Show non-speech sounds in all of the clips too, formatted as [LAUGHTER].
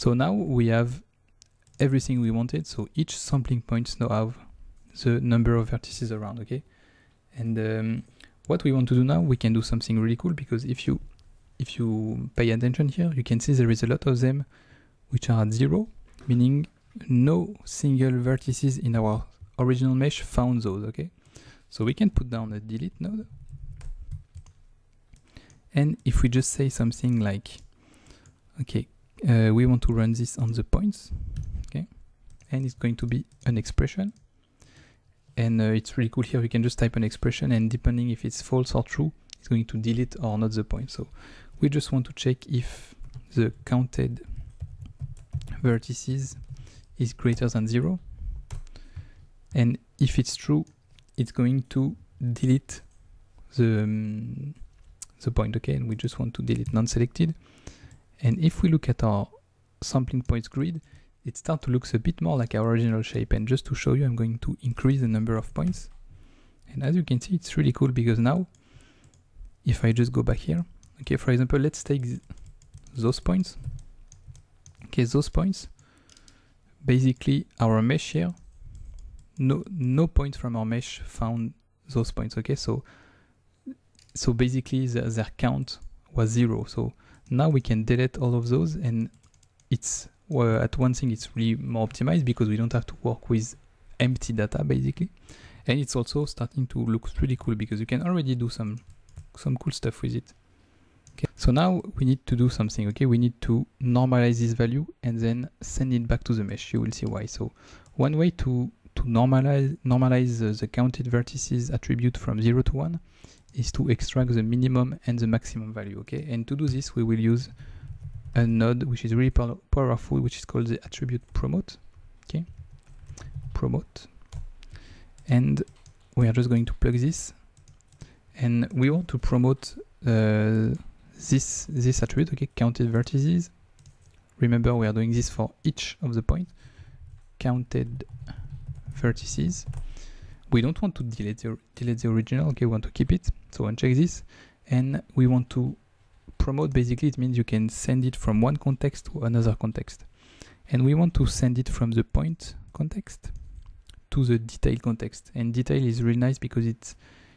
So now we have everything we wanted. So each sampling point now have the number of vertices around, okay? And um, what we want to do now, we can do something really cool because if you if you pay attention here, you can see there is a lot of them which are at zero, meaning no single vertices in our original mesh found those, okay? So we can put down a delete node. And if we just say something like, okay, uh, we want to run this on the points, okay? And it's going to be an expression. And uh, it's really cool here, we can just type an expression and depending if it's false or true, it's going to delete or not the point. So we just want to check if the counted vertices is greater than zero. And if it's true, it's going to delete the, um, the point, okay? And we just want to delete non-selected. And if we look at our sampling points grid, it starts to look a bit more like our original shape. And just to show you, I'm going to increase the number of points. And as you can see, it's really cool because now, if I just go back here, okay, for example, let's take those points. Okay, those points, basically our mesh here, no, no point from our mesh found those points, okay? So, so basically the, their count was zero. So now we can delete all of those and it's well, at one thing it's really more optimized because we don't have to work with empty data basically. And it's also starting to look really cool because you can already do some some cool stuff with it. Okay. So now we need to do something okay? We need to normalize this value and then send it back to the mesh. You will see why. So one way to to normalize normalize uh, the counted vertices attribute from 0 to 1 is to extract the minimum and the maximum value okay? And to do this we will use a node which is really pow powerful which is called the attribute promote okay? Promote. And we are just going to plug this. And we want to promote uh, this this attribute okay? Counted vertices. Remember we are doing this for each of the point. Counted vertices we don't want to delete the, delete the original okay? We want to keep it. So uncheck this. And we want to promote basically it means you can send it from one context to another context. And we want to send it from the point context to the detail context. And detail is really nice because it's,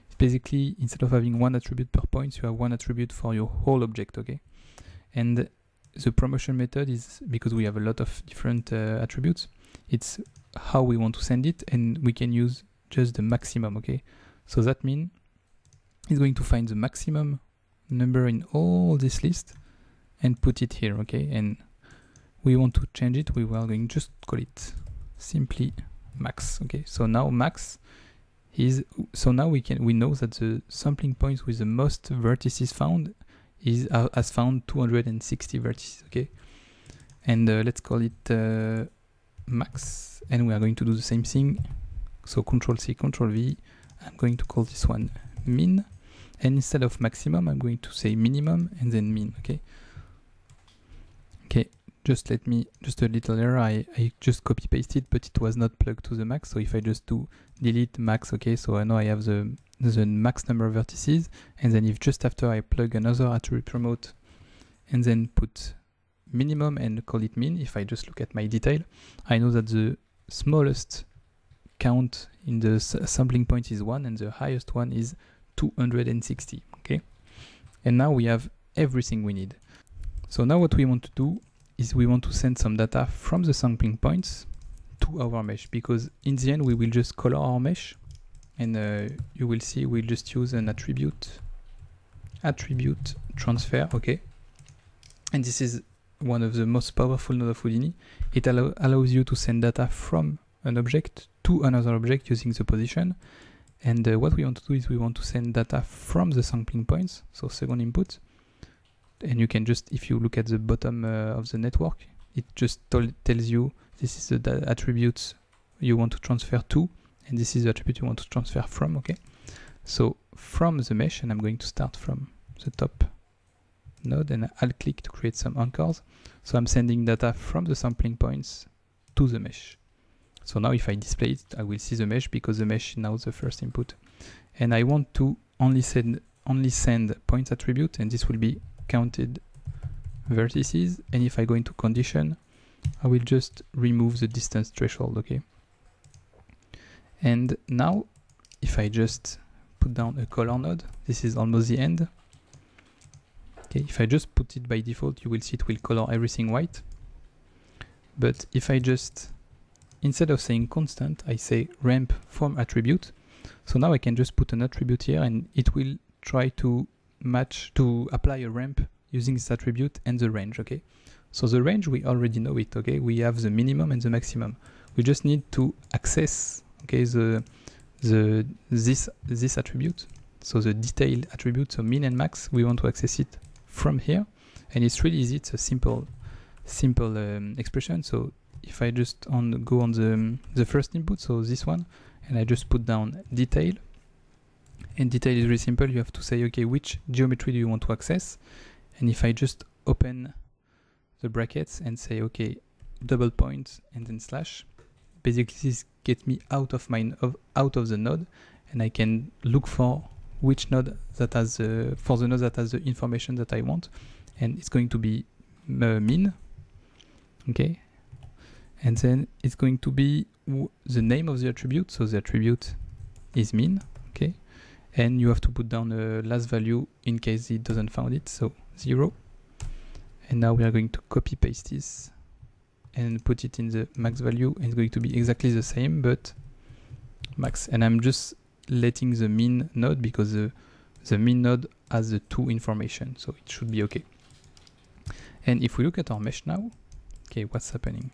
it's basically instead of having one attribute per point you have one attribute for your whole object okay? And the promotion method is because we have a lot of different uh, attributes it's how we want to send it. And we can use just the maximum okay? So that means it's going to find the maximum number in all this list and put it here okay? And we want to change it. We are going just call it simply max okay? So now max is so now we can we know that the sampling points with the most vertices found is uh, has found 260 vertices okay? And uh, let's call it uh, max. And we are going to do the same thing so control c control v i'm going to call this one min. And instead of maximum I'm going to say minimum and then min okay? Okay just let me just a little error. I, I just copy pasted but it was not plugged to the max. So if I just do delete max okay? So I know I have the the max number of vertices. And then if just after I plug another attribute promote and then put minimum and call it min if I just look at my detail I know that the smallest count in the sampling point is 1 and the highest one is 260 okay? And now we have everything we need. So now what we want to do is we want to send some data from the sampling points to our mesh because in the end we will just color our mesh and uh, you will see we'll just use an attribute attribute transfer okay? And this is one of the most powerful node of Houdini. It allow allows you to send data from an object to another object using the position and uh, what we want to do is we want to send data from the sampling points, so second input. And you can just, if you look at the bottom uh, of the network, it just tells you this is the attributes you want to transfer to, and this is the attribute you want to transfer from, okay? So from the mesh, and I'm going to start from the top node, and I'll click to create some anchors. So I'm sending data from the sampling points to the mesh. So now if I display it, I will see the mesh because the mesh is now the first input. And I want to only send only send points attribute and this will be counted vertices. And if I go into condition, I will just remove the distance threshold, okay? And now, if I just put down a color node, this is almost the end. Okay, if I just put it by default, you will see it will color everything white. But if I just, instead of saying constant, I say ramp from attribute. So now I can just put an attribute here and it will try to match, to apply a ramp using this attribute and the range, okay? So the range, we already know it, okay? We have the minimum and the maximum. We just need to access, okay, the, the this, this attribute. So the detail attribute, so min and max, we want to access it from here. And it's really easy, it's a simple, simple um, expression. So if I just on go on the, the first input, so this one, and I just put down detail, and detail is really simple. You have to say, okay, which geometry do you want to access? And if I just open the brackets and say, okay, double point and then slash, basically this gets me out of my of, out of the node, and I can look for which node that has for the node that has the information that I want, and it's going to be uh, min, okay, and then it's going to be the name of the attribute. So the attribute is min, okay, and you have to put down a last value in case it doesn't found it. So 0 and now we are going to copy paste this and put it in the max value. And it's going to be exactly the same but max. And I'm just letting the min node because the, the min node has the two information so it should be okay. And if we look at our mesh now okay what's happening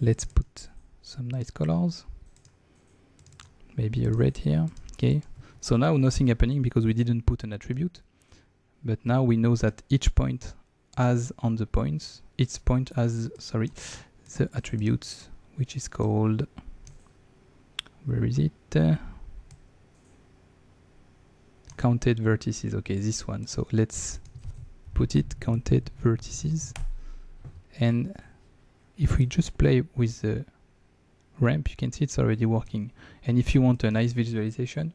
let's put some nice colors. Maybe a red here okay. So now nothing happening because we didn't put an attribute. But now we know that each point has on the points its point has sorry the attributes which is called where is it? Uh, counted vertices okay this one. So let's put it counted vertices. And if we just play with the ramp you can see it's already working and if you want a nice visualization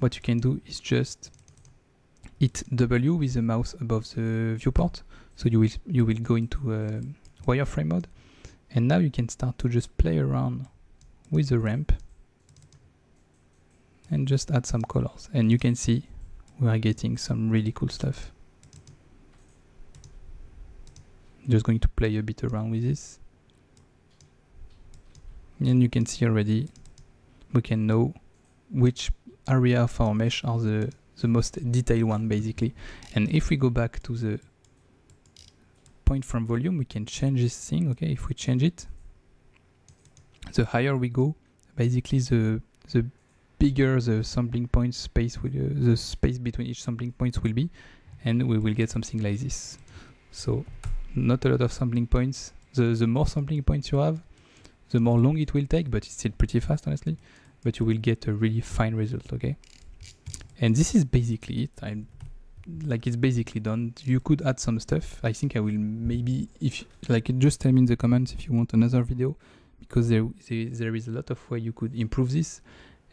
what you can do is just hit W with the mouse above the viewport. So you will you will go into uh, wireframe mode, and now you can start to just play around with the ramp and just add some colors. And you can see we are getting some really cool stuff. Just going to play a bit around with this. And you can see already we can know which area of our mesh are the the most detailed one basically. And if we go back to the point from volume, we can change this thing, okay? If we change it, the higher we go, basically the the bigger the sampling point space will, uh, the space between each sampling points will be, and we will get something like this. So not a lot of sampling points. The the more sampling points you have, the more long it will take, but it's still pretty fast honestly. But you will get a really fine result, okay? and this is basically it i'm like it's basically done you could add some stuff i think i will maybe if like just tell me in the comments if you want another video because there there, there is a lot of way you could improve this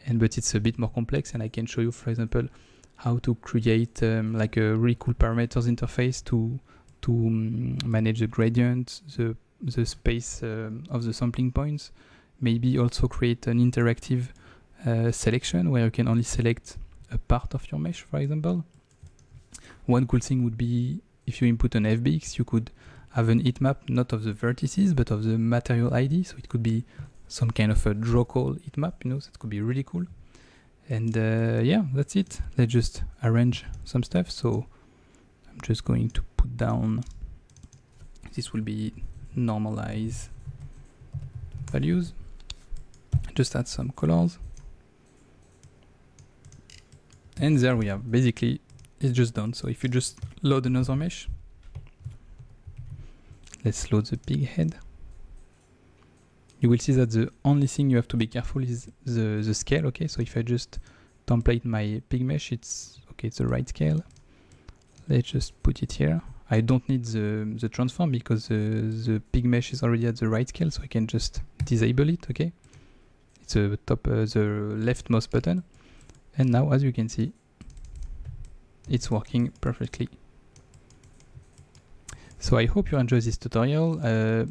and but it's a bit more complex and i can show you for example how to create um, like a really cool parameters interface to to um, manage the gradient the the space um, of the sampling points maybe also create an interactive uh, selection where you can only select a part of your mesh, for example. One cool thing would be if you input an FBX, you could have an heat map not of the vertices but of the material ID. So it could be some kind of a draw call heat map, you know, that could be really cool. And uh, yeah, that's it. Let's just arrange some stuff. So I'm just going to put down, this will be normalize values. Just add some colors. And there we have basically it's just done. So if you just load another mesh let's load the pig head. You will see that the only thing you have to be careful is the the scale okay? So if i just template my pig mesh it's okay it's the right scale. Let's just put it here i don't need the the transform because uh, the pig mesh is already at the right scale so i can just disable it okay it's the top uh, the leftmost button and now as you can see it's working perfectly so I hope you enjoy this tutorial uh,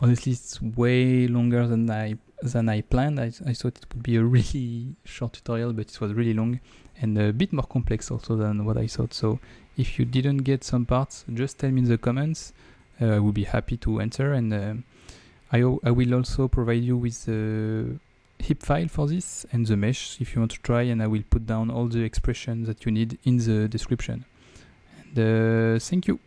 honestly, it's way longer than I than I planned. I, I thought it would be a really [LAUGHS] short tutorial, but it was really long and a bit more complex also than what I thought. So if you didn't get some parts, just tell me in the comments. Uh, I will be happy to answer, and uh, I, I will also provide you with the hip file for this and the mesh if you want to try, and I will put down all the expressions that you need in the description. And uh, thank you.